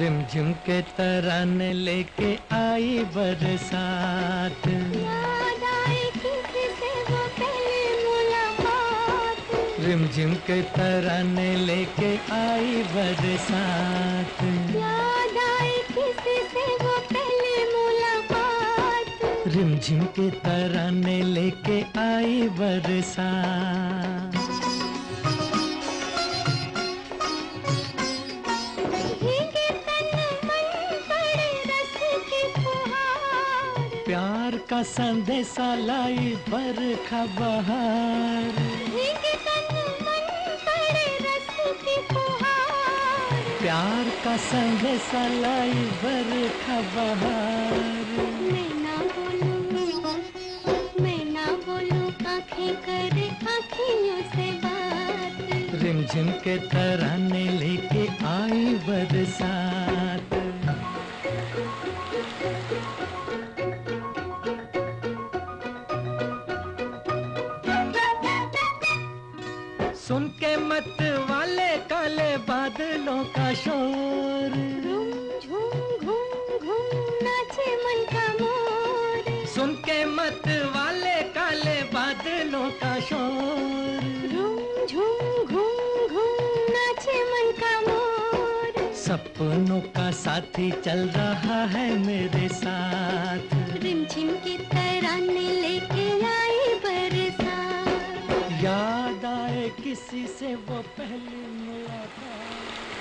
रिमझिम के तराने लेके आई बरसात। याद आए किसी से वो पहली मुलाकात? रिमझिम के तराने लेके आई बरसात। याद आए किसी से वो पहली मुलाकात? रिमझिम के तराने लेके आई बरसात। प्यार का संदेशा लाई की फुहार प्यार का संदेशा लाई बरखा बहार मैं ना बोलूँ मैं ना बोलूँ आँखें करे आँखियों से बात रिमझिम के तराने लेके आई बरसात सुन के मत वाले काले बादलों का शोर। झूम झूम घूम घूम नाचे मन का मोर। सुन के मत वाले काले बादलों का शोर। झूम घूम घूम नाचे मन का मोर। सपनों का साथी चल रहा है मेरे साथ। रिमझिम की किसी से वो मिला मुलाकात